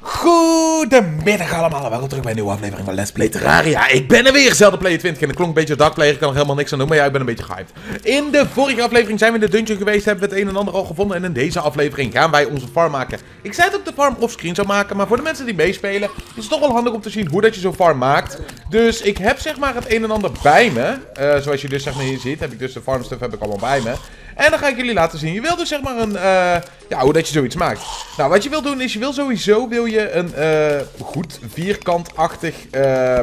Goedemiddag allemaal en welkom terug bij een nieuwe aflevering van Let's Play Terraria. Ik ben er weer, Zelda Player 20 en dat klonk een beetje darkplayer, ik kan er helemaal niks aan doen, maar ja, ik ben een beetje gehyped. In de vorige aflevering zijn we in de dungeon geweest, hebben we het een en ander al gevonden en in deze aflevering gaan wij onze farm maken. Ik zei dat ik de farm offscreen zou maken, maar voor de mensen die meespelen is het toch wel handig om te zien hoe dat je zo'n farm maakt. Dus ik heb zeg maar het een en ander bij me, uh, zoals je dus zeg maar hier ziet, heb ik dus de farm stuff heb ik allemaal bij me. En dan ga ik jullie laten zien. Je wil dus zeg maar een, uh, ja, hoe dat je zoiets maakt. Nou, wat je wil doen is, je wil sowieso, wil je een uh, goed vierkantachtig uh,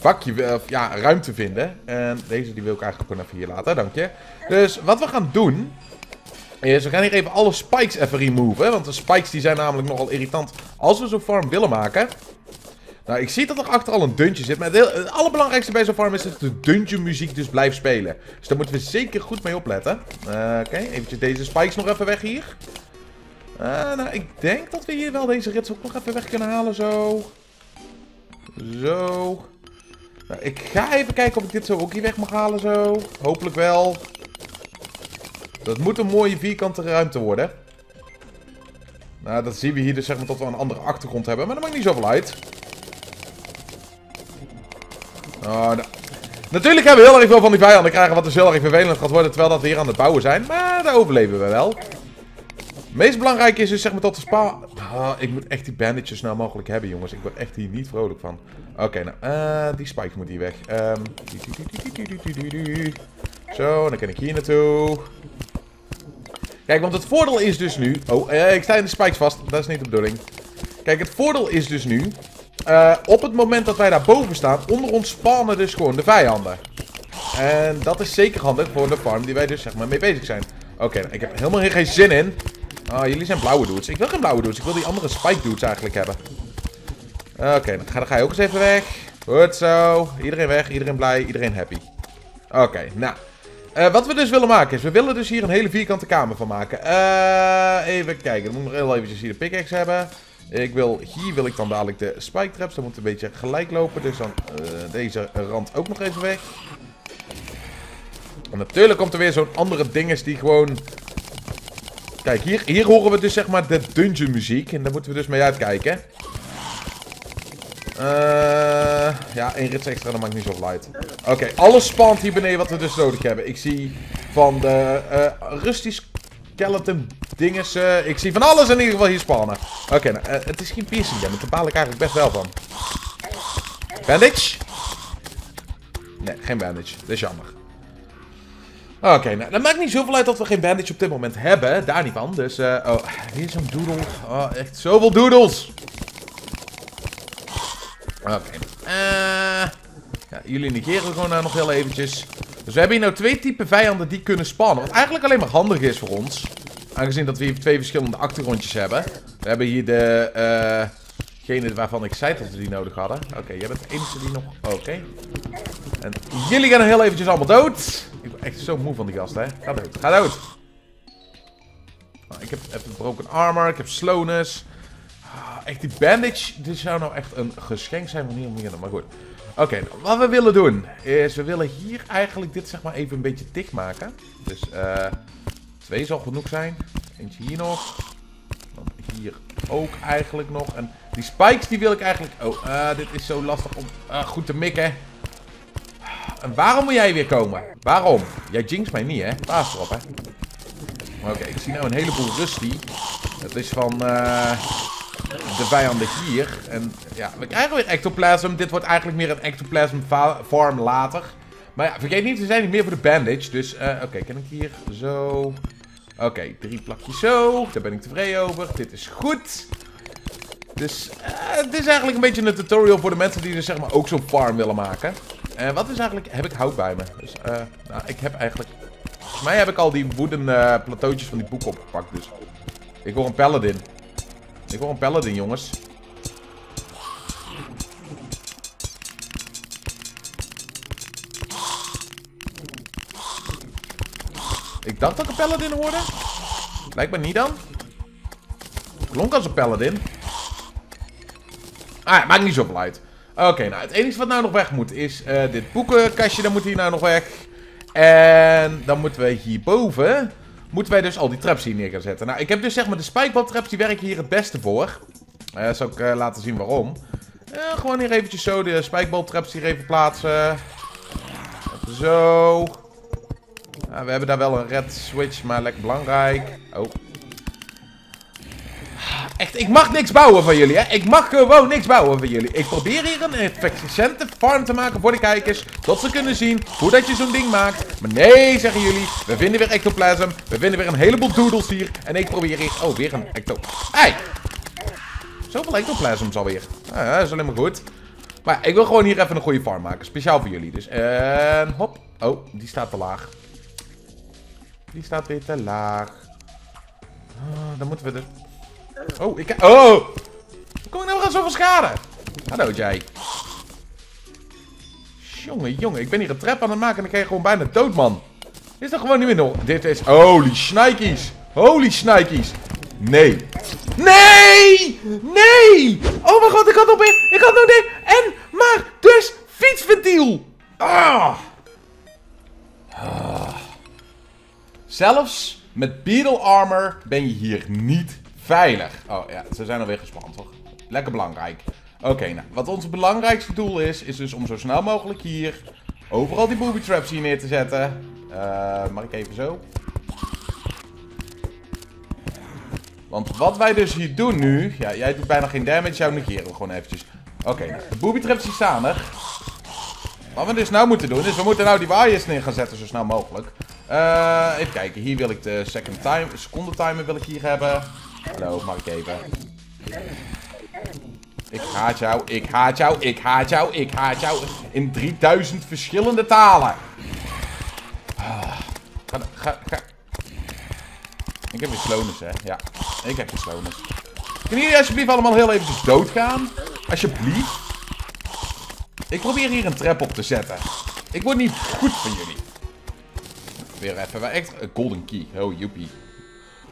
vakje, ja, ruimte vinden. En deze die wil ik eigenlijk gewoon even hier laten, dank je. Dus wat we gaan doen, is we gaan hier even alle spikes even removen. Want de spikes die zijn namelijk nogal irritant als we zo'n farm willen maken. Nou, ik zie dat er achter al een dungeon zit. Maar het, allerbelangrijkste bij zo'n farm is dat de dungeon muziek dus blijft spelen. Dus daar moeten we zeker goed mee opletten. Uh, Oké, eventjes deze spikes nog even weg hier. Uh, nou, ik denk dat we hier wel deze rits ook nog even weg kunnen halen. Zo. Zo. Nou, ik ga even kijken of ik dit zo ook hier weg mag halen. Zo. Hopelijk wel. Dat moet een mooie vierkante ruimte worden. Nou, dat zien we hier dus zeg maar tot we een andere achtergrond hebben. Maar dat maakt niet zoveel uit. Oh, nou. Natuurlijk hebben we heel erg veel van die vijanden krijgen wat dus heel erg vervelend gaat worden terwijl dat we hier aan het bouwen zijn. Maar daar overleven we wel. Het meest belangrijke is dus zeg maar tot de spa... Oh, ik moet echt die bandages nou mogelijk hebben jongens. Ik word echt hier niet vrolijk van. Oké, nou, uh, die spike moet hier weg. Um, Zo, dan kan ik hier naartoe. Kijk, want het voordeel is dus nu... Oh, uh, ik sta in de spikes vast. Dat is niet de bedoeling. Kijk, het voordeel is dus nu... Uh, op het moment dat wij daar boven staan, onder ons spawnen dus gewoon de vijanden. En dat is zeker handig voor de farm die wij dus zeg maar mee bezig zijn. Oké, ik heb helemaal geen zin in. Oh, jullie zijn blauwe dudes. Ik wil geen blauwe dudes. Ik wil die andere spike dudes eigenlijk hebben. Oké, okay, dan, ga je ook eens even weg. Goed zo. Iedereen weg, iedereen blij, iedereen happy. Oké, nou. Uh, wat we dus willen maken is, we willen dus hier een hele vierkante kamer van maken. Uh, even kijken, dan moet ik nog heel eventjes hier de pickaxe hebben. Ik wil, hier wil ik dan dadelijk de spike traps. Dat moet een beetje gelijk lopen. Dus dan uh, deze rand ook nog even weg. En natuurlijk komt er weer zo'n andere dinges die gewoon... Kijk, hier, hier horen we dus zeg maar de dungeon muziek. En daar moeten we dus mee uitkijken. Uh, ja, één rits extra, dat maakt niet zoveel uit. Oké, alles spant hier beneden wat we dus nodig hebben. Ik zie van de uh, Rusty skeleton dinges. Uh, ik zie van alles in ieder geval hier spannen. Oké, nou, uh, het is geen piercing damage. Daar baal ik eigenlijk best wel van. Bandage? Nee, geen bandage. Dat is jammer. Oké, nou, dat maakt niet zoveel uit dat we geen bandage op dit moment hebben. Daar niet van. Dus, uh, oh, hier is een doodle. Oh, echt zoveel doodles. Oké. Ja, jullie negeren gewoon nou nog heel eventjes. Dus we hebben hier nou twee typen vijanden die kunnen spannen. Wat eigenlijk alleen maar handig is voor ons. Aangezien dat we hier twee verschillende achtergrondjes hebben. We hebben hier de... Uh, waarvan ik zei dat we die nodig hadden. Oké, jij bent de enige die nog... Oké. En jullie gaan heel eventjes allemaal dood. Ik ben echt zo moe van die gasten, hè. Ga dood. Ga dood. Oh, ik heb even broken armor. Ik heb slowness. Ah, echt die bandage. Dit zou nou echt een geschenk zijn van hier om hier. Maar goed. Oké, wat we willen doen is, we willen hier eigenlijk dit zeg maar even een beetje dicht maken. Dus uh, twee zal genoeg zijn. Eentje hier nog. Dan hier ook eigenlijk nog. En die spikes die wil ik eigenlijk... Oh, uh, dit is zo lastig om uh, goed te mikken. En waarom moet jij weer komen? Waarom? Jij jinx mij niet, hè? Paas erop, hè? Oké, ik zie nou een heleboel rusty. Dat is van... Uh, de vijanden hier. En ja, we krijgen weer ectoplasm. Dit wordt eigenlijk meer een ectoplasm farm later. Maar ja, vergeet niet, we zijn niet meer voor de bandage. Dus, uh, oké, okay, kan ik hier zo... Oké, drie plakjes zo. Daar ben ik tevreden over. Dit is goed. Dus, uh, het is eigenlijk een beetje een tutorial voor de mensen die dus zeg maar ook zo'n farm willen maken. En wat is eigenlijk... Heb ik hout bij me? Dus, uh, nou, ik heb eigenlijk... Volgens mij heb ik al die wooden plateautjes van die boeken opgepakt, dus... Ik hoor een paladin. Ik wil een paladin, jongens. Ik dacht dat ik een paladin hoorde. Lijkt me niet dan. Klonk als een paladin. Ah ja, maakt niet zoveel uit. Oké, nou het enige wat nou nog weg moet is uh, dit boekenkastje. Dan moet hier nou nog weg. En dan moeten we hierboven moeten wij dus al die traps hier neer gaan zetten. Nou, ik heb dus zeg maar de spikeball traps, die werken hier het beste voor. Uh, zal ik laten zien waarom. gewoon hier eventjes zo de spijkbaltraps hier even plaatsen. zo. we hebben daar wel een red switch, maar lekker belangrijk. Oh, Echt, ik mag niks bouwen van jullie, hè. Ik mag gewoon niks bouwen van jullie. Ik probeer hier een efficiënte farm te maken voor de kijkers. Dat ze kunnen zien hoe dat je zo'n ding maakt. Maar nee, zeggen jullie. We vinden weer ectoplasm. We vinden weer een heleboel doodles hier. En ik probeer hier... Oh, weer een ecto... Hey! Zoveel ectoplasms alweer. Ah, dat is alleen maar goed. Maar ik wil gewoon hier even een goede farm maken. Speciaal voor jullie. Dus, en hop. Oh, die staat te laag. Die staat weer te laag. Oh, dan moeten we dus... Oh, ik... Oh! Hoe kom ik nou aan zoveel schade? Hallo, jij. Jongen, jongen. Ik ben hier een trap aan het maken en ik krijg gewoon bijna dood, man. Is dat gewoon niet meer nog? Dit is... Holy shnikes. Holy shnikes. Nee. Nee! Nee! Oh mijn god, ik had nog weer... Ik had nog ding. En, maar, dus, fietsventiel. Ah. ah. Zelfs met Beetle Armor ben je hier niet Veilig. Oh ja, ze zijn alweer toch? Lekker belangrijk. Oké, nou, wat ons belangrijkste doel is, is dus om zo snel mogelijk hier overal die booby traps hier neer te zetten. Uh, mag ik even zo? Want wat wij dus hier doen nu, ja, jij doet bijna geen damage, jou negeren we gewoon eventjes. Oké, nou, de booby traps die staan er. Wat we dus nou moeten doen, is we moeten nou die wires neer gaan zetten zo snel mogelijk. Uh, even kijken, hier wil ik de second time, seconde timer wil ik hier hebben. Hallo, mag ik even? Ik haat jou, ik haat jou, ik haat jou, ik haat jou. In 3000 verschillende talen. Ga, ga, ga. Ik heb weer slonus, hè. Ja, ik heb weer slonus. Kunnen jullie alsjeblieft allemaal heel eventjes doodgaan? Alsjeblieft. Ik probeer hier een trap op te zetten. Ik word niet goed van jullie. Weer even, echt een golden key. Oh, joepie.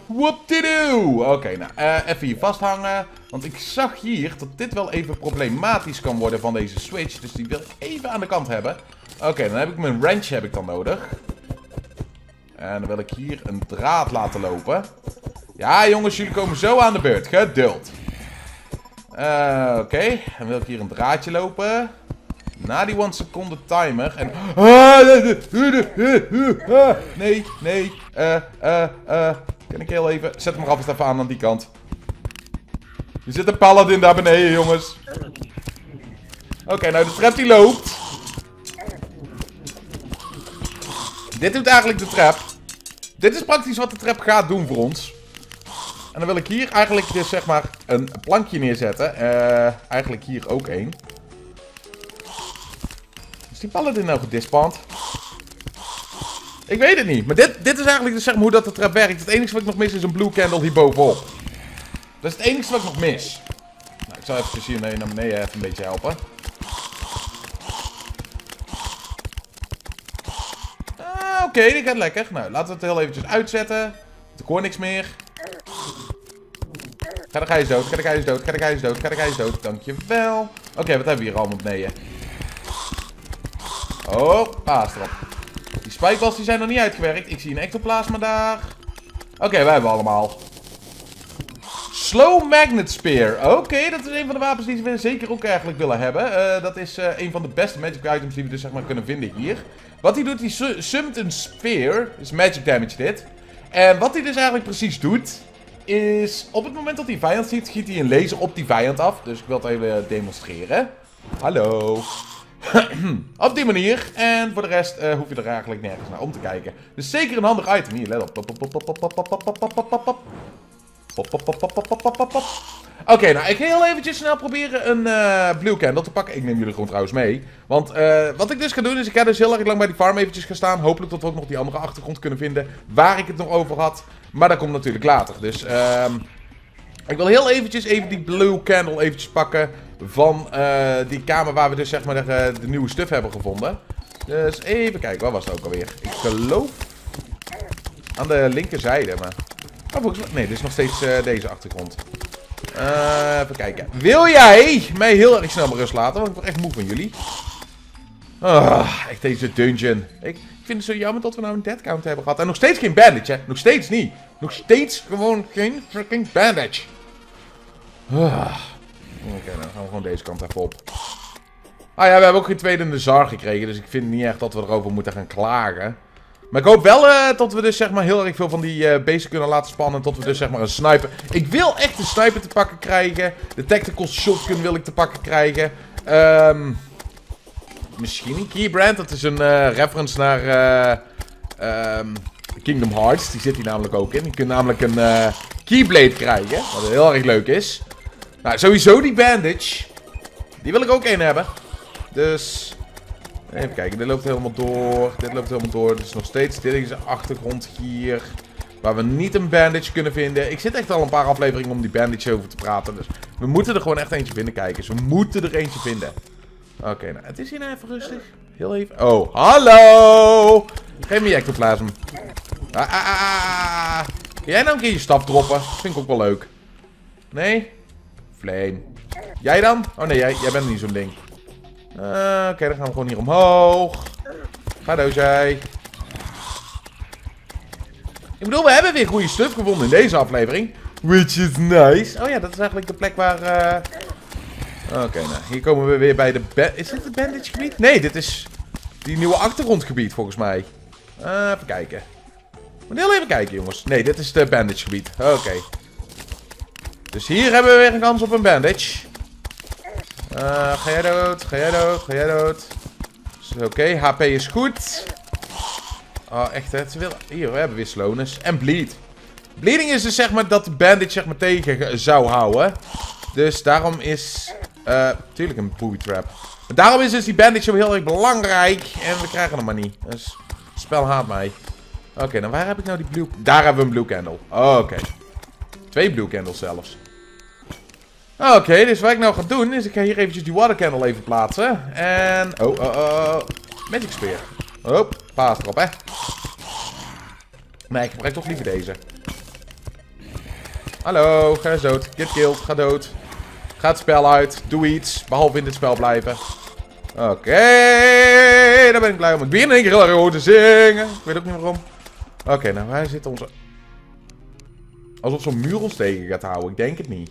Whoop-de-doo! Oké, nou, uh, even hier vasthangen. Want ik zag hier dat dit wel even problematisch kan worden van deze switch. Dus die wil ik even aan de kant hebben. Oké, dan heb ik mijn wrench heb ik dan nodig. En dan wil ik hier een draad laten lopen. Ja, jongens, jullie komen zo aan de beurt. Geduld. Uh, Oké, dan wil ik hier een draadje lopen. Na die one seconde timer. En... Nee, nee. Eh, eh, eh. Kan ik heel even... Zet hem alvast even aan aan die kant. Er zit een paladin daar beneden, jongens. Oké, nou de trap die loopt. Dit doet eigenlijk de trap. Dit is praktisch wat de trap gaat doen voor ons. En dan wil ik hier eigenlijk dus zeg maar een plankje neerzetten. Uh, eigenlijk hier ook één. Die paladin nou gedispand? Ik weet het niet. Maar dit, dit is eigenlijk zeg maar hoe dat de trap werkt. Het enige wat ik nog mis is een blue candle hier bovenop. Dat is het enige wat ik nog mis. Nou, ik zal even hiermee naar beneden even een beetje helpen. Ah, oké, okay, die gaat lekker. Nou, laten we het heel eventjes uitzetten. Ik hoor niks meer. Ga de gijs dood, ga de gijs dood, ga de dood, ga de gijs dood. Dankjewel. Oké, wat hebben we hier allemaal beneden? Oh, paas erop. Die spijkballs die zijn nog niet uitgewerkt. Ik zie een ectoplasma daar. Oké, wij hebben allemaal. Slow Magnet Spear. Oké, dat is een van de wapens die we zeker ook eigenlijk willen hebben. Uh, dat is uh, een van de beste magic items die we dus zeg maar kunnen vinden hier. Wat hij doet, hij sumt een spear. is magic damage dit. En wat hij dus eigenlijk precies doet, is op het moment dat hij vijand ziet, giet hij een laser op die vijand af. Dus ik wil het even demonstreren. Hallo. Op die manier. En voor de rest uh, hoef je er eigenlijk nergens naar om te kijken. Dus zeker een handig item. Hier, let op. Oké, nou ik ga heel eventjes snel proberen een uh, blue candle te pakken. Ik neem jullie gewoon trouwens mee. Want uh, wat ik dus ga doen is, ik ga dus heel erg lang bij die farm eventjes gaan staan. Hopelijk dat we ook nog die andere achtergrond kunnen vinden waar ik het nog over had. Maar dat komt natuurlijk later. Dus uh, ik wil heel eventjes even die blue candle eventjes pakken van uh, die kamer waar we dus zeg maar de, uh, de, nieuwe stuff hebben gevonden. Dus even kijken, waar was het ook alweer? Ik geloof aan de linkerzijde, maar... Oh, volgens Nee, dit is nog steeds uh, deze achtergrond. even kijken. Wil jij mij heel erg snel maar rust laten? Want ik word echt moe van jullie. Ah, echt deze dungeon. Ik, vind het zo jammer dat we nou een dead count hebben gehad. En nog steeds geen bandage, hè. Nog steeds niet. Nog steeds gewoon geen freaking bandage. Ah. Oké, dan gaan we gewoon deze kant even op. Ah ja, we hebben ook geen tweede in de zar gekregen. Dus ik vind niet echt dat we erover moeten gaan klagen. Maar ik hoop wel uh, dat we dus zeg maar heel erg veel van die uh, beesten kunnen laten spannen. Tot we dus zeg maar een sniper... Ik wil echt een sniper te pakken krijgen. De tactical shotgun wil ik te pakken krijgen. Um, misschien een keybrand. Dat is een uh, reference naar um, Kingdom Hearts. Die zit hier namelijk ook in. Je kunt namelijk een keyblade krijgen. Wat heel erg leuk is. Nou, sowieso die bandage. Die wil ik ook één hebben. Dus... Even kijken, dit loopt helemaal door. Dit loopt helemaal door. Is nog steeds dit is de achtergrond hier. Waar we niet een bandage kunnen vinden. Ik zit echt al een paar afleveringen om die bandage over te praten. Dus we moeten er gewoon echt eentje vinden, kijkers. We moeten er eentje vinden. Oké, nou, het is hier nou even rustig. Heel even. Oh, hallo! Geef me je ectoplasm. Ah, ah, ah, ah. jij nou een keer je stap droppen? Vind ik ook wel leuk. Nee? Jij dan? Oh nee, jij, jij bent niet zo'n ding. Uh, Oké, dan gaan we gewoon hier omhoog. Ga dood jij. Ik bedoel, we hebben weer goede stuff gevonden in deze aflevering. Which is nice. Oh ja, dat is eigenlijk de plek waar... Uh... Oké, nou, hier komen we weer bij de... Is dit het bandage gebied? Nee, dit is die nieuwe achtergrondgebied volgens mij. Uh, even kijken. Moet heel even kijken, jongens. Nee, dit is de bandage gebied. Oké. Dus hier hebben we weer een kans op een bandage. Uh, ga jij dood, ga jij dood, ga jij dood. Oké, HP is goed. Oh, echt hè. Wil... Hier, we hebben weer slowness. En bleed. Bleeding is dus zeg maar dat de bandage zeg maar tegen zou houden. Dus daarom is... Uh, tuurlijk een booby trap. Daarom is dus die bandage zo heel erg belangrijk. En we krijgen hem maar niet. Dus het spel haat mij. Oké, nou waar heb ik nou die blue... Daar hebben we een blue candle. Oké. Twee blue candles zelfs. Oké, dus wat ik nou ga doen, is ik ga hier eventjes die water candle even plaatsen. En... Oh, oh, oh. Magic spear. Hop, paas erop, hè. Nee, ik gebruik toch liever deze. Hallo, ga dood. Get killed, ga dood. Ga het spel uit, doe iets, behalve in dit spel blijven. Oké, daar ben ik blij om. Ik begin in één keer heel erg te zingen. Ik weet ook niet waarom. Oké, nou waar zit onze... Alsof zo'n muur ons tegen gaat houden, ik denk het niet.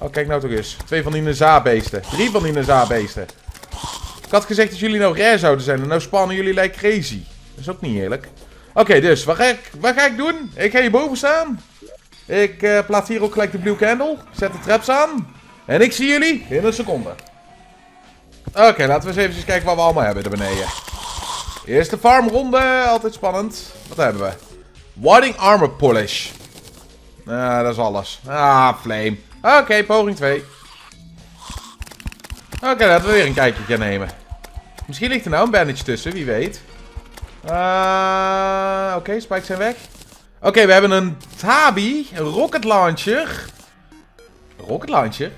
Oh, kijk nou toch eens. Twee van die Naza-beesten. Drie van die Naza-beesten. Ik had gezegd dat jullie nou rare zouden zijn. En nou spannen jullie like crazy. Dat is ook niet eerlijk. Oké, dus. Wat ga, ik, wat ga ik doen? Ik ga hier boven staan. Ik uh, plaats hier ook gelijk de blue candle. Zet de traps aan. En ik zie jullie in een seconde. Oké, laten we eens even kijken wat we allemaal hebben er beneden. Eerste farmronde. Altijd spannend. Wat hebben we? Warding Armor Polish. Ah, dat is alles. Ah, flame. Oké, poging 2. Oké, laten we weer een kijkje nemen. Misschien ligt er nou een bandage tussen, wie weet. Uh, Oké, spikes zijn weg. Oké, we hebben een Tabi, een rocket launcher. Rocket launcher?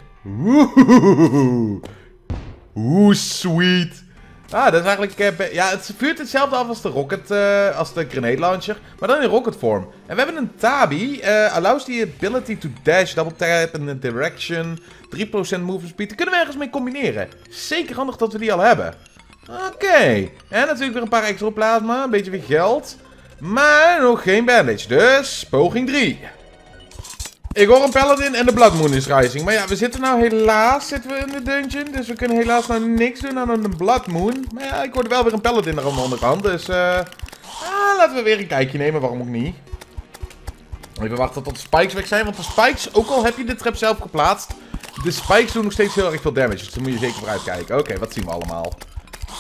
Oeh sweet. Ah, dat is eigenlijk... Uh, ja, het vuurt hetzelfde af als de rocket... Uh, als de grenade launcher. Maar dan in rocket vorm. En we hebben een Tabi. Uh, allows the ability to dash, double tap in the direction. 3% movement speed. Daar kunnen we ergens mee combineren. Zeker handig dat we die al hebben. Oké. En natuurlijk weer een paar extra plasma. Een beetje weer geld. Maar nog geen bandage. Dus poging 3. Ik hoor een paladin en de Blood Moon is rising. Maar ja, we zitten nou helaas zitten we in de dungeon. Dus we kunnen helaas nou niks doen aan een Blood Moon. Maar ja, ik hoorde wel weer een paladin er aan de onderkant. Dus eh ah, laten we weer een kijkje nemen. Waarom ook niet. Even wachten tot de spikes weg zijn. Want de spikes, ook al heb je de trap zelf geplaatst. De spikes doen nog steeds heel erg veel damage. Dus daar moet je zeker voor uitkijken. Oké, wat zien we allemaal?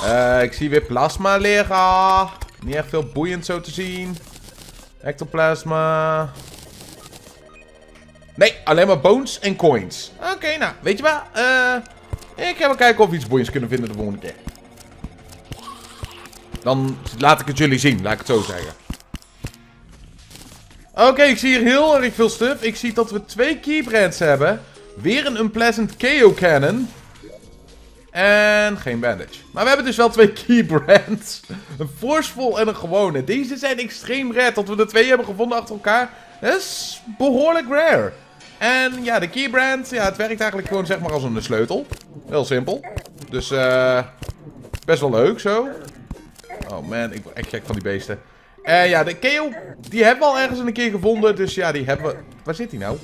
Uh, ik zie weer plasma liggen. Niet echt veel boeiend zo te zien. Ectoplasma. Nee, alleen maar bones en coins. Oké, nou, weet je wat? Uh, ik ga wel kijken of we iets boeiends kunnen vinden de volgende keer. Dan laat ik het jullie zien, laat ik het zo zeggen. Oké, ik zie hier heel erg veel stuff. Ik zie dat we twee keybrands hebben. Weer een Unpleasant KO Cannon. En geen bandage. Maar we hebben dus wel twee key brands. Een forceful en een gewone. Deze zijn extreem rare. Tot we de twee hebben gevonden achter elkaar. Dat is behoorlijk rare. En ja, de keybrand, ja, het werkt eigenlijk gewoon zeg maar als een sleutel. Heel simpel. Dus eh best wel leuk zo. Oh man, ik word echt gek van die beesten. En ja, de keo, die hebben we al ergens een keer gevonden. Dus ja, die hebben we... Waar zit die nou?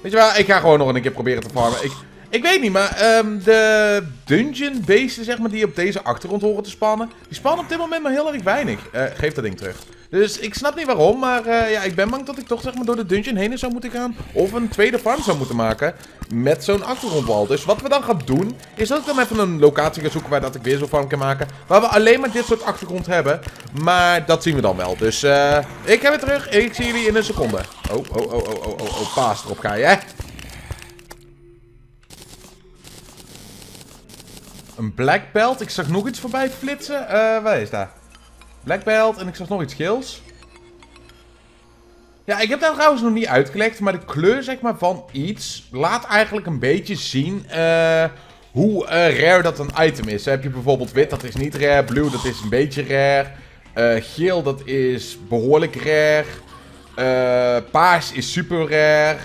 Weet je wel, ik ga gewoon nog een keer proberen te farmen. Ik, ik weet niet, maar ehm, de dungeon beesten, zeg maar, die op deze achtergrond horen te spannen, die spannen op dit moment maar heel erg weinig. Eh, geef dat ding terug. Dus ik snap niet waarom, maar uh, ja, ik ben bang dat ik toch zeg maar door de dungeon heen zou moeten gaan. Of een tweede farm zou moeten maken met zo'n achtergrondwal. Dus wat we dan gaan doen, is dat ik dan even een locatie ga zoeken waar dat ik weer zo'n farm kan maken. Waar we alleen maar dit soort achtergrond hebben. Maar dat zien we dan wel. Dus uh, ik ga weer terug. Ik zie jullie in een seconde. Oh, oh, oh, oh, oh, oh, oh, paas erop ga je, hè? Een black belt. Ik zag nog iets voorbij flitsen. Uh, waar is dat? Black belt en ik zag nog iets gils. Ja, ik heb dat trouwens nog niet uitgelegd, maar de kleur zeg maar, van iets laat eigenlijk een beetje zien uh, hoe uh, rare dat een item is. heb je bijvoorbeeld wit, dat is niet rare. Blue, dat is een beetje rare. Uh, geel, dat is behoorlijk rare. paars is super rare.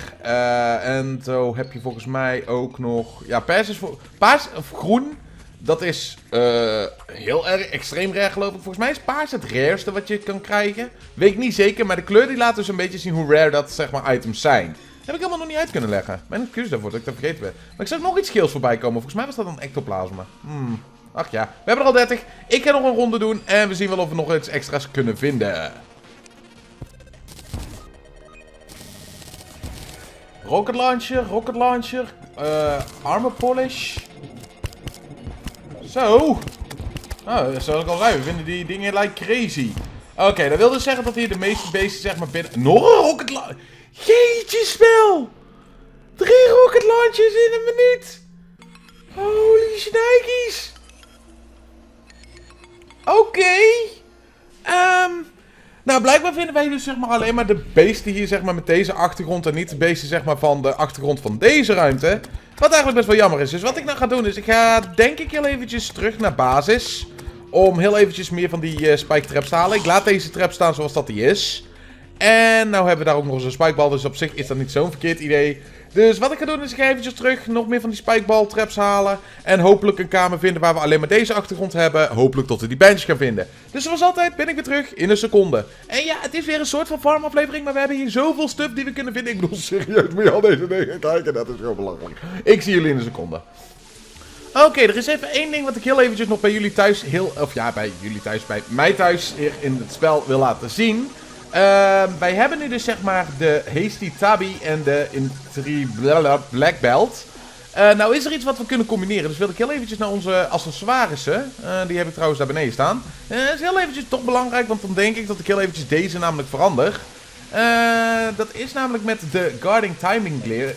en zo heb je volgens mij ook nog... Ja, paars is voor... Paars of groen dat is uh, heel erg extreem rare geloof ik. Volgens mij is paars het rareste wat je kan krijgen. Weet ik niet zeker, maar de kleur die laat dus een beetje zien hoe rare dat zeg maar items zijn. Heb ik helemaal nog niet uit kunnen leggen. Mijn excuus daarvoor dat ik dat vergeten ben. Maar ik zag nog iets geels voorbij komen. Volgens mij was dat een ectoplasma. Hmm. Ach ja, we hebben er al 30. Ik ga nog een ronde doen en we zien wel of we nog iets extra's kunnen vinden. Rocket launcher, rocket launcher, uh, armor polish. Zo. Nou, zal ik al zei. We vinden die dingen like crazy. Oké, dat wil dus zeggen dat hier de meeste beesten zeg maar binnen... Nog een rocket launcher. Jeetje spel. Drie rocket launchers in een minuut. Holy shnikes. Oké. Ehm... nou, blijkbaar vinden wij dus zeg maar alleen maar de beesten hier zeg maar met deze achtergrond en niet de beesten zeg maar van de achtergrond van deze ruimte. Wat eigenlijk best wel jammer is. Dus wat ik nou ga doen is, ik ga denk ik heel eventjes terug naar basis. Om heel eventjes meer van die uh, spike traps te halen. Ik laat deze trap staan zoals dat die is. En nou hebben we daar ook nog eens een spikebal. Dus op zich is dat niet zo'n verkeerd idee. Dus wat ik ga doen is, ik ga eventjes terug nog meer van die spikeball traps halen. En hopelijk een kamer vinden waar we alleen maar deze achtergrond hebben. Hopelijk tot we die bench gaan vinden. Dus zoals altijd ben ik weer terug in een seconde. En ja, het is weer een soort van farmaflevering. Maar we hebben hier zoveel stuff die we kunnen vinden. Ik bedoel, serieus, moet je al deze dingen kijken. Dat is heel belangrijk. Ik zie jullie in een seconde. Oké, er is even één ding wat ik heel eventjes nog bij jullie thuis, heel, of ja, bij jullie thuis, bij mij thuis hier in het spel wil laten zien. Uh, wij hebben nu dus zeg maar de Hasty Tabi en de Intri Black Belt. Uh, nou is er iets wat we kunnen combineren. Dus wil ik heel eventjes naar onze accessoirissen. Uh, die heb ik trouwens daar beneden staan. Dat is heel eventjes toch belangrijk, want dan denk ik dat ik heel eventjes deze namelijk verander. Dat is namelijk met de Guarding Timing Gear.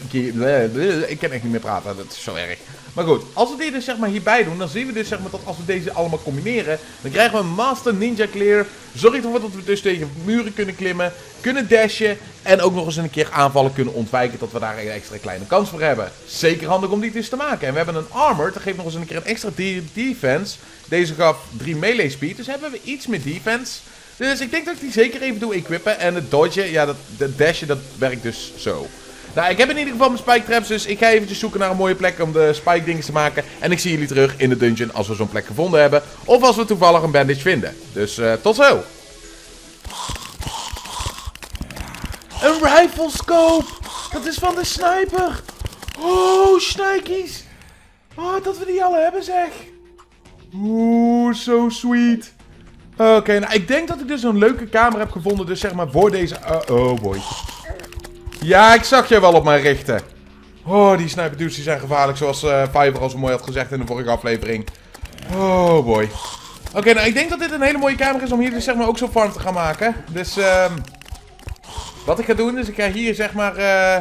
Ik kan echt niet meer praten, dat is zo erg. Maar goed, als we dit dus zeg maar hierbij doen, dan zien we dus zeg maar dat als we deze allemaal combineren, dan krijgen we een Master Ninja Clear. Zorg ervoor dat we dus tegen muren kunnen klimmen, kunnen dashen en ook nog eens een keer aanvallen kunnen ontwijken, dat we daar een extra kleine kans voor hebben. Zeker handig om die dus te maken. En we hebben een armor, dat geeft nog eens een keer een extra defense. Deze gaf 3 melee speed, dus hebben we iets meer defense. Dus ik denk dat ik die zeker even doe equippen. En het dodgen, ja, dat, dat dashen, dat werkt dus zo. Nou, ik heb in ieder geval mijn spike traps, dus ik ga eventjes zoeken naar een mooie plek om de spike dingen te maken. En ik zie jullie terug in de dungeon als we zo'n plek gevonden hebben. Of als we toevallig een bandage vinden. Dus uh, tot zo. Een rifle scope. Dat is van de sniper. Oh, shnikies. Oh, dat we die al hebben, zeg. Oeh, so sweet. Oké, nou, ik denk dat ik dus een leuke kamer heb gevonden. Dus zeg maar voor deze... Uh, oh boy. Ja, ik zag je wel op mij richten. Oh, die sniper dudes die zijn gevaarlijk. Zoals uh, al zo mooi had gezegd in de vorige aflevering. Oh boy. Oké, nou ik denk dat dit een hele mooie kamer is om hier dus zeg maar ook zo'n farm te gaan maken. Dus um, wat ik ga doen is ik ga hier zeg maar uh,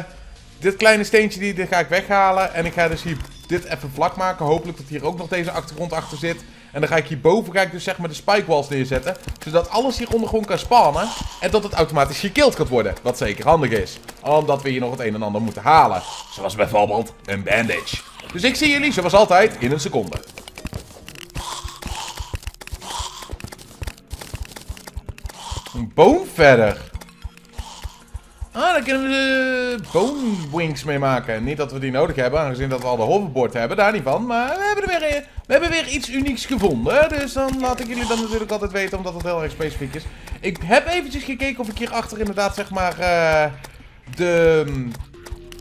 dit kleine steentje die, dit ga ik weghalen. En ik ga dus hier dit even vlak maken. Hopelijk dat hier ook nog deze achtergrond achter zit. En dan ga ik hierboven ga ik dus zeg maar de spikewalls neerzetten. Zodat alles hieronder gewoon kan spannen. En dat het automatisch gekild kan worden. Wat zeker handig is. Omdat we hier nog het een en ander moeten halen. Zoals bijvoorbeeld een bandage. Dus ik zie jullie zoals altijd in een seconde. Een boom verder. Ah, daar kunnen we de bone wings mee maken. Niet dat we die nodig hebben, aangezien dat we al de hoverboard hebben. Daar niet van. Maar we hebben, er weer, we hebben weer iets unieks gevonden. Dus dan laat ik jullie dat natuurlijk altijd weten, omdat het heel erg specifiek is. Ik heb eventjes gekeken of ik hierachter inderdaad, zeg maar, uh, de mm,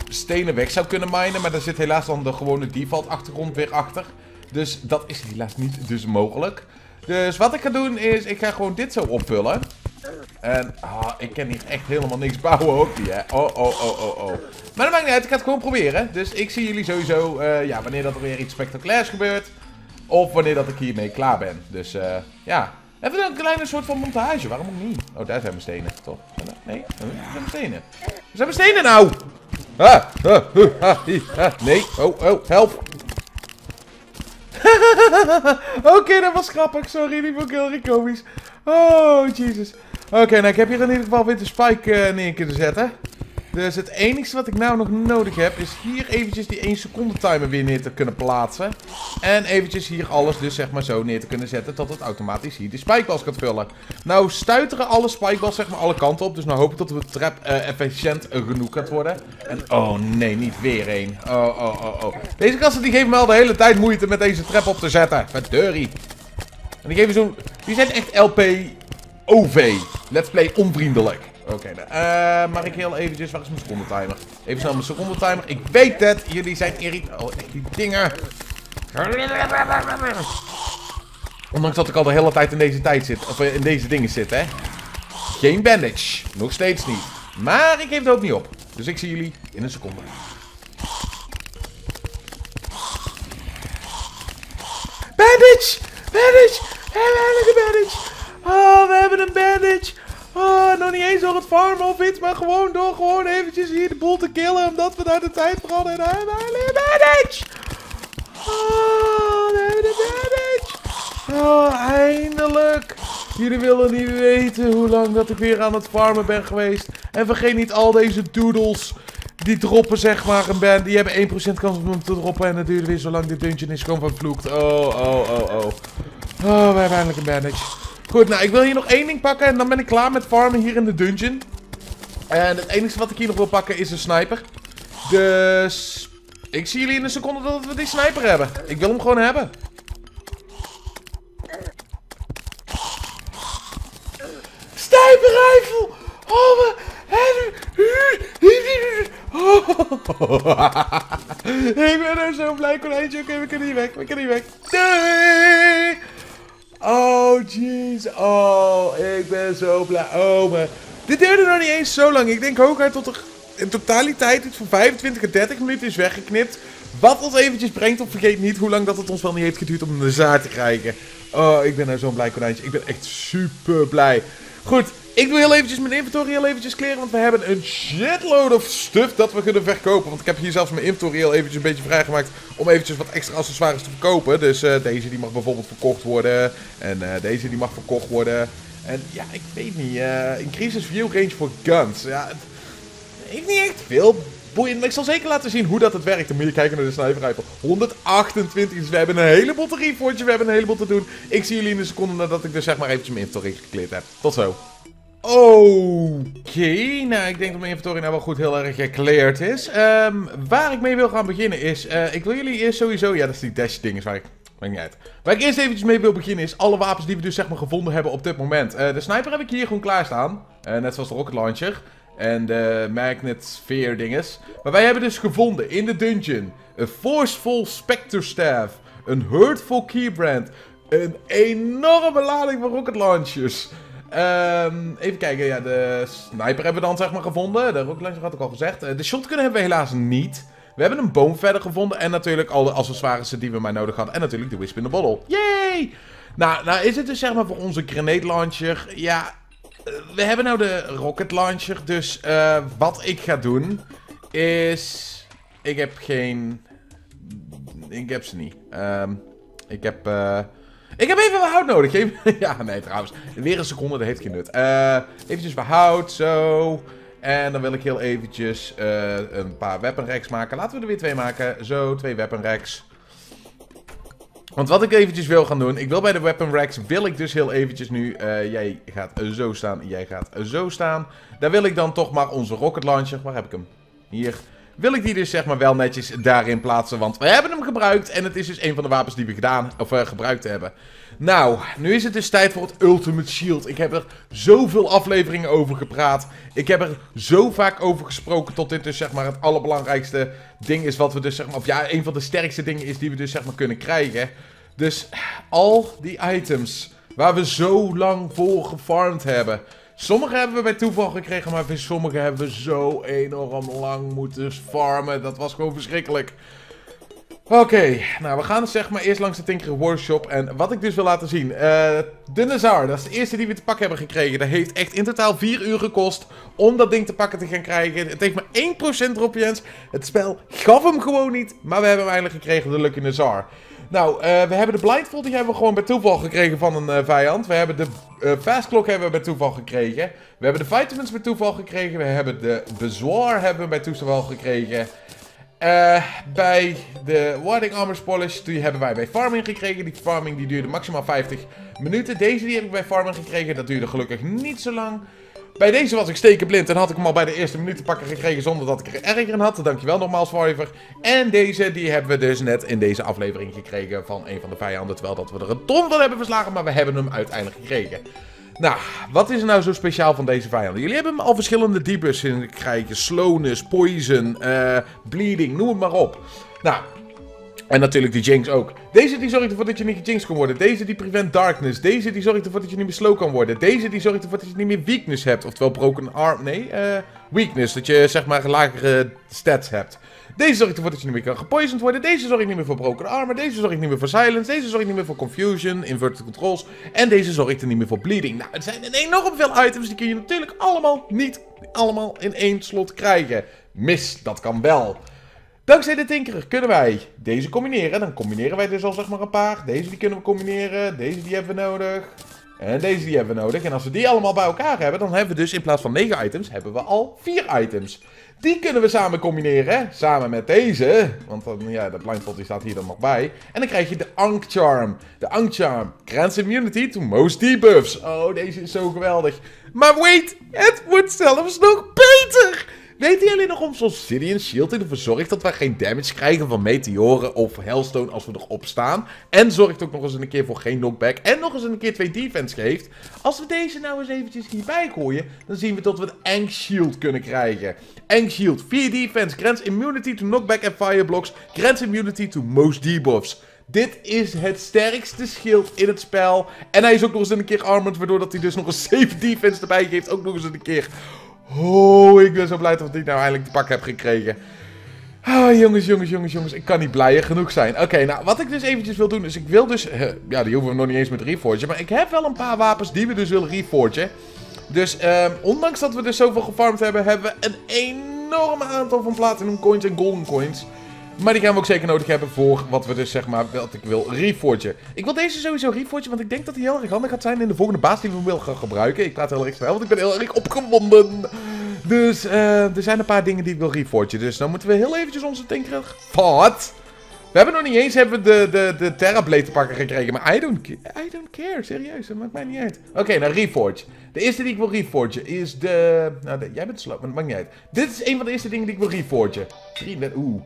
stenen weg zou kunnen minen. Maar daar zit helaas dan de gewone default achtergrond weer achter. Dus dat is helaas niet dus mogelijk. Dus wat ik ga doen is, ik ga gewoon dit zo opvullen. En ah, ik kan hier echt helemaal niks bouwen ook niet, hè. Oh, oh, oh, oh, oh. Maar dat maakt niet uit, ik ga het gewoon proberen. Dus ik zie jullie sowieso, uh, ja, wanneer dat er weer iets spectaculairs gebeurt. Of wanneer dat ik hiermee klaar ben. Dus, uh, ja. Even een kleine soort van montage, waarom ook niet? Oh, daar zijn mijn stenen, toch? Nee, daar zijn mijn stenen. Waar zijn mijn stenen nou? Ah, ah, ah, nee, oh, oh, help. Oké, dat was grappig. Sorry, die vond ik heel komisch. Oh, Jesus. Oké, nou ik heb hier in ieder geval weer de spike uh, neer kunnen zetten. Dus het enige wat ik nou nog nodig heb is hier eventjes die 1 seconde timer weer neer te kunnen plaatsen. En eventjes hier alles dus zeg maar zo neer te kunnen zetten tot het automatisch hier de spikeballs gaat vullen. Nou stuiteren alle spikeballs zeg maar alle kanten op. Dus nou hoop ik dat de trap uh, efficiënt genoeg gaat worden. En oh nee, niet weer één. Oh, oh, oh, oh. Deze kasten die geven me al de hele tijd moeite met deze trap op te zetten. Verdorie. En die geven zo'n... Die zijn echt LP OV. Let's play onvriendelijk. Oké, okay, uh, mag ik heel eventjes... Waar is mijn seconde timer? Even snel mijn seconde timer. Ik weet het. Jullie zijn irritant. Oh, echt die dingen. Ondanks dat ik al de hele tijd in deze tijd zit. Of in deze dingen zit, hè. Geen bandage. Nog steeds niet. Maar ik geef het ook niet op. Dus ik zie jullie in een seconde. Bandage! Bandage! We hebben een bandage! Oh, we hebben een bandage! Oh, nog niet eens door het farmen of iets, maar gewoon door gewoon eventjes hier de boel te killen, omdat we daar de tijd voor hadden. En! Oh, we hebben een bandage! Oh, eindelijk! Jullie willen niet weten hoe lang dat ik weer aan het farmen ben geweest. En vergeet niet al deze doodles. Die droppen zeg maar een band. Die hebben 1% kans om hem te droppen. En dat duurt weer zolang dit dungeon is gewoon vervloekt. Oh, oh, oh, oh. Oh, we hebben eindelijk een bandage. Goed, nou, ik wil hier nog één ding pakken en dan ben ik klaar met farmen hier in de dungeon. En het enige wat ik hier nog wil pakken is een sniper. Dus... Ik zie jullie in een seconde dat we die sniper hebben. Ik wil hem gewoon hebben. Sniper rifle! Oh, ik ben er zo blij, konijntje. Oké, we kunnen hier weg. We kunnen hier weg. Doei! Oh, jeez. Oh, ik ben zo blij. Oh, maar... Dit duurde nog niet eens zo lang. Ik denk hooguit tot er in totaliteit iets van 25 en 30 minuten is weggeknipt. Wat ons eventjes brengt, of vergeet niet hoe lang dat het ons wel niet heeft geduurd om de zaad te krijgen. Oh, ik ben nou zo'n blij konijntje. Ik ben echt super blij. Goed, ik doe heel eventjes mijn inventory heel eventjes kleren, want we hebben een shitload of stuff dat we kunnen verkopen. Want ik heb hier zelfs mijn inventory heel eventjes een beetje vrijgemaakt om eventjes wat extra accessoires te verkopen. Dus uh, deze die mag bijvoorbeeld verkocht worden en uh, deze die mag verkocht worden. En ja, ik weet niet, uh, increases view range voor guns. Ja, het heeft niet echt veel boeiend, ik zal zeker laten zien hoe dat het werkt. Dan moet je kijken naar de sniper rifle. 128, dus we hebben een heleboel te we hebben een heleboel te doen. Ik zie jullie in een seconde nadat ik dus zeg maar eventjes mijn inventory gekleed heb. Tot zo. Oké, nou ik denk dat mijn inventory nou wel goed heel erg gecleared is. Um, waar ik mee wil gaan beginnen is, uh, ik wil jullie eerst sowieso, ja dat is die dash ding waar ik, maakt niet uit. Waar ik eerst eventjes mee wil beginnen is alle wapens die we dus zeg maar gevonden hebben op dit moment. Uh, de sniper heb ik hier gewoon klaarstaan, uh, net zoals de rocket launcher. En de magnet sphere dinges. Maar wij hebben dus gevonden in de dungeon een forceful spectre staff, een hurtful keybrand, een enorme lading van rocket launchers. Um, even kijken, ja, de sniper hebben we dan zeg maar gevonden. De rocketlauncher had ik al gezegd. Uh, de shotgun hebben we helaas niet. We hebben een boom verder gevonden. En natuurlijk al de accessoires die we maar nodig hadden. En natuurlijk de wisp in the bottle. Yay! Nou, nou is het dus zeg maar voor onze grenade launcher. Ja, eh, we hebben nou de rocket launcher. Dus uh, wat ik ga doen is... Ik heb geen... Ik heb ze niet. Um, ik heb... Uh, Ik heb even hout nodig. Even... ja, nee, trouwens. Weer een seconde, dat heeft geen nut. Uh, eventjes hout, zo. En dan wil ik heel eventjes een paar weapon racks maken. Laten we er weer twee maken. Zo, twee weapon racks. Want wat ik eventjes wil gaan doen, ik wil bij de weapon racks, wil ik dus heel eventjes nu, uh, jij gaat zo staan, jij gaat zo staan. Daar wil ik dan toch maar onze rocket launcher, waar heb ik hem? Hier. Wil ik die dus zeg maar wel netjes daarin plaatsen, want we hebben hem gebruikt en het is dus een van de wapens die we gedaan, of uh, gebruikt hebben. Nou, nu is het dus tijd voor het Ultimate Shield. Ik heb er zoveel afleveringen over gepraat. Ik heb er zo vaak over gesproken tot dit dus zeg maar het allerbelangrijkste ding is wat we dus zeg maar... Of ja, een van de sterkste dingen is die we dus zeg maar kunnen krijgen. Dus al die items waar we zo lang voor gefarmd hebben... Sommige hebben we bij toeval gekregen, maar sommige hebben we zo enorm lang moeten farmen. Dat was gewoon verschrikkelijk. Oké, nou we gaan zeg maar eerst langs de Tinker Workshop. En wat ik dus wil laten zien. Uh, de Nazar, dat is de eerste die we te pakken hebben gekregen. Dat heeft echt in totaal 4 uur gekost om dat ding te pakken te gaan krijgen. Het heeft maar 1% dropjens. Het spel gaf hem gewoon niet, maar we hebben hem eindelijk gekregen, de Lucky Nazar. Nou, uh, we hebben de blindfold, die hebben we gewoon bij toeval gekregen van een uh, vijand. We hebben de uh, fast clock hebben we bij toeval gekregen. We hebben de vitamins bij toeval gekregen. We hebben de bezwaar hebben we bij toeval gekregen. Uh, bij de Warding Armor Polish, die hebben wij bij Farming gekregen. Die Farming die duurde maximaal 50 minuten. Deze die heb ik bij Farming gekregen, dat duurde gelukkig niet zo lang. Bij deze was ik stekenblind en had ik hem al bij de eerste minuut te pakken gekregen zonder dat ik er erger in had. Dankjewel nogmaals, Survivor. En deze, die hebben we dus net in deze aflevering gekregen van een van de vijanden. Terwijl dat we er een ton van hebben verslagen, maar we hebben hem uiteindelijk gekregen. Nou, wat is er nou zo speciaal van deze vijanden? Jullie hebben al verschillende debuffs gekregen. Slowness, poison, uh, bleeding, noem het maar op. Nou, en natuurlijk die Jinx ook. Deze die zorgt ervoor dat je niet gejinxed kan worden. Deze die prevent darkness. Deze die zorgt ervoor dat je niet meer slow kan worden. Deze die zorgt ervoor dat je niet meer weakness hebt. Oftewel broken arm. Nee, uh, weakness. Dat je zeg maar lagere stats hebt. Deze zorgt ervoor dat je niet meer kan gepoisoned worden. Deze zorgt niet meer voor broken armor. Deze zorgt niet meer voor silence. Deze zorgt niet meer voor confusion, inverted controls. En deze zorgt er niet meer voor bleeding. Nou, het zijn enorm veel items. Die kun je natuurlijk allemaal niet allemaal in één slot krijgen. Mis, dat kan wel. Dankzij de Tinkerer kunnen wij deze combineren. Dan combineren wij dus al zeg maar een paar. Deze die kunnen we combineren. Deze die hebben we nodig. En deze die hebben we nodig. En als we die allemaal bij elkaar hebben, dan hebben we dus in plaats van 9 items, hebben we al 4 items. Die kunnen we samen combineren. Samen met deze. Want dan, ja, de blindfold die staat hier dan nog bij. En dan krijg je de Ankh Charm. De Ankh Charm. Grants immunity to most debuffs. Oh, deze is zo geweldig. Maar wait, het wordt zelfs nog beter. Weten jullie nog om Obsidian Shield ervoor zorgt dat wij geen damage krijgen van meteoren of Hellstone als we erop staan? En zorgt ook nog eens een keer voor geen knockback en nog eens een keer twee defense geeft. Als we deze nou eens eventjes hierbij gooien, dan zien we dat we het Ank Shield kunnen krijgen. Ank Shield, 4 defense, grants immunity to knockback en fireblocks, grants immunity to most debuffs. Dit is het sterkste schild in het spel. En hij is ook nog eens een keer armored, waardoor dat hij dus nog een 7 defense erbij geeft. Ook nog eens een keer. Oh, ik ben zo blij dat ik nou eindelijk te pakken heb gekregen. Oh, jongens, jongens, jongens, jongens. Ik kan niet blijer genoeg zijn. Oké, nou, wat ik dus eventjes wil doen is... Ik wil dus... ja, die hoeven we nog niet eens met reforgen. Maar ik heb wel een paar wapens die we dus willen reforgen. Dus, um, ondanks dat we dus zoveel gefarmd hebben... hebben we een enorm aantal van platinum coins en golden coins... Maar die gaan we ook zeker nodig hebben voor wat we dus zeg maar, wat ik wil reforgen. Ik wil deze sowieso reforgen, want ik denk dat hij heel erg handig gaat zijn in de volgende baas die we willen gaan gebruiken. Ik praat heel erg snel, want ik ben heel erg opgewonden. Dus uh, er zijn een paar dingen die ik wil reforgen. Dus dan moeten we heel eventjes onze tinker... Wat? We hebben nog niet eens hebben de, de, de Terrablade te pakken gekregen. Maar I don't, I don't care. Serieus, dat maakt mij niet uit. Oké, nou Reforge. De eerste die ik wil reforgen is de... Nou, jij bent slow, maar dat maakt niet uit. Dit is een van de eerste dingen die ik wil reforgen. Oeh.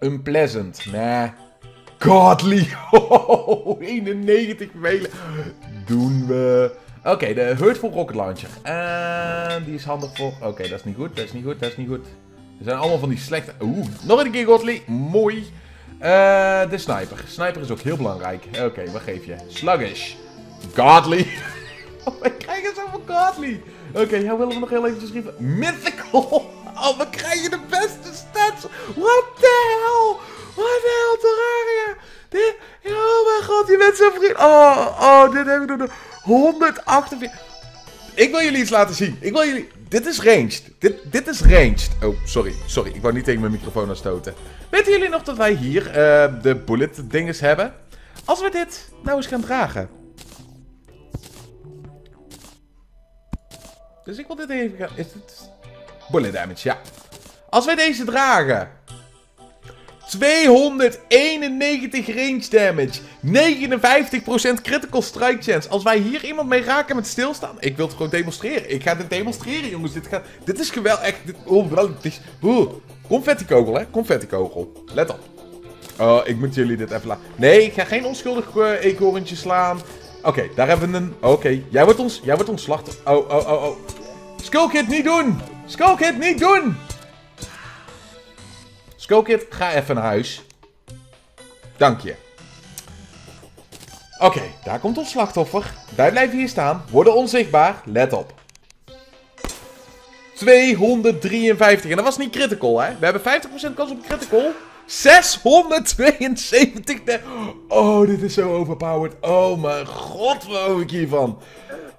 Unpleasant. Nee. Godly. 91 velen. Doen we. Oké, de Hurtful Rocket Launcher. En die is handig voor... Oké, dat is niet goed. Dat is niet goed. Dat is niet goed. Er zijn allemaal van die slechte... Oeh, nog een keer Godly. Mooi. Uh, de Sniper. Sniper is ook heel belangrijk. Oké, wat geef je? Sluggish. Godly. oh, wij krijgen zoveel Godly. Oké, ja, willen we nog heel eventjes schrijven. Mythical. Oh, we krijgen de beste stats. What the hell? What the hell, Terraria? Dit, oh mijn god, je bent zo vriend. Oh, oh, dit heb ik nog 148. Ik wil jullie iets laten zien. Ik wil jullie... Dit is ranged. Dit, dit is ranged. Oh, sorry. Sorry, ik wou niet tegen mijn microfoon aan stoten. Weten jullie nog dat wij hier uh, de bullet dinges hebben? Als we dit nou eens gaan dragen. Dus ik wil dit even gaan... Is het... Bullet damage, ja. Als wij deze dragen... 291 range damage. 59% critical strike chance. Als wij hier iemand mee raken met stilstaan. Ik wil het gewoon demonstreren. Ik ga dit demonstreren, jongens. Dit, gaat, dit is geweldig. Echt. Dit, oh, het is. Oeh. Confetti-kogel, hè? Confetti-kogel. Let op. Oh, ik moet jullie dit even laten. Nee, ik ga geen onschuldig uh, eekhoorntje slaan. Oké, daar hebben we een. Oké, jij wordt ons. Jij wordt ons slachtoffer. Oh, oh, oh, oh. Skullkid niet doen! Skullkid niet doen! Skullkid, ga even naar huis. Dank je. Oké, daar komt ons slachtoffer. Wij blijven hier staan. Worden onzichtbaar. Let op. 253. En dat was niet critical, hè? We hebben 50% kans op critical. 672. Oh, dit is zo overpowered. Oh mijn god, wat hou ik hiervan?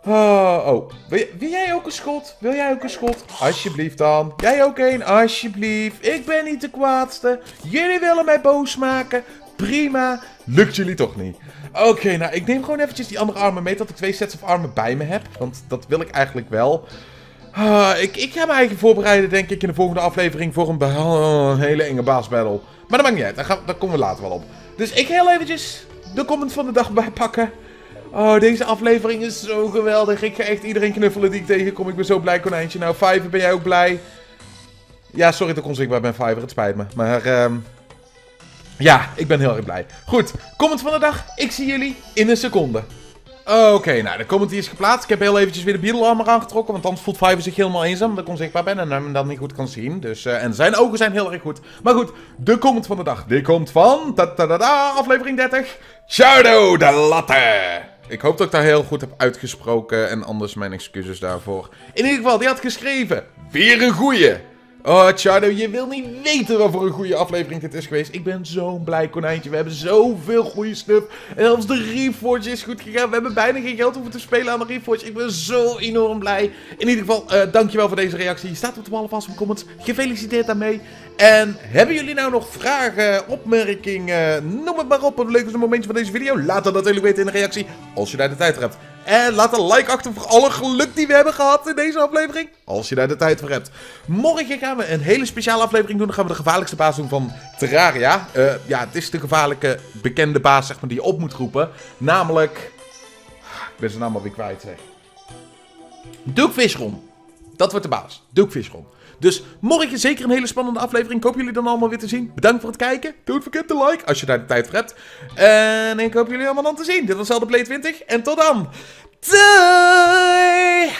Oh, oh. Wil, jij ook een schot? Wil jij ook een schot? Alsjeblieft dan. Jij ook een? Alsjeblieft. Ik ben niet de kwaadste. Jullie willen mij boos maken. Prima. Lukt jullie toch niet? Oké, nou, ik neem gewoon eventjes die andere armen mee. Dat ik twee sets of armen bij me heb. Want dat wil ik eigenlijk wel. Uh, ik, ik ga me eigenlijk voorbereiden, denk ik, in de volgende aflevering voor een, oh, hele enge baasbattle. Maar dat maakt niet uit. Daar, gaan, daar komen we later wel op. Dus ik heel eventjes de comment van de dag bijpakken. Oh, deze aflevering is zo geweldig. Ik ga echt iedereen knuffelen die ik tegenkom. Ik ben zo blij, konijntje. Nou, Fiverr, ben jij ook blij? Ja, sorry dat ik onzichtbaar ben, Fiverr. Het spijt me. Maar, ehm ja, ik ben heel erg blij. Goed, comment van de dag. Ik zie jullie in een seconde. Oké, nou, de comment is geplaatst. Ik heb heel eventjes weer de Beetle armor aangetrokken. Want anders voelt Fiverr zich helemaal eenzaam. Omdat ik onzichtbaar ben en hem dan niet goed kan zien. Dus, uh, en zijn ogen zijn heel erg goed. Maar goed, de comment van de dag. Die komt van... Ta -ta -ta -ta, aflevering 30. Shadow de Latte. Ik hoop dat ik daar heel goed heb uitgesproken. En anders mijn excuses daarvoor. In ieder geval, die had geschreven. Weer een goeie. Oh, Chardo, je wil niet weten wat voor een goede aflevering dit is geweest. Ik ben zo'n blij konijntje. We hebben zoveel goede stuff. En zelfs de Reforge is goed gegaan. We hebben bijna geen geld hoeven te spelen aan de Reforge. Ik ben zo enorm blij. In ieder geval, uh, dankjewel voor deze reactie. Je staat op de ballen van comments. Gefeliciteerd daarmee. En hebben jullie nou nog vragen, opmerkingen? Noem het maar op. Een leukste momentje van deze video. Laat dat natuurlijk weten in de reactie. Als je daar de tijd hebt. En laat een like achter voor alle geluk die we hebben gehad in deze aflevering. Als je daar de tijd voor hebt. Morgen gaan we een hele speciale aflevering doen. Dan gaan we de gevaarlijkste baas doen van Terraria. Uh, ja, het is de gevaarlijke bekende baas zeg maar, die je op moet roepen. Namelijk... Ik ben zijn naam alweer kwijt zeg. Duke. Dat wordt de baas. Duke. Dus morgen zeker een hele spannende aflevering. Ik hoop jullie dan allemaal weer te zien. Bedankt voor het kijken. Don't forget to like als je daar de tijd voor hebt. En ik hoop jullie allemaal dan te zien. Dit was Zelda Play 20. En tot dan. Doei!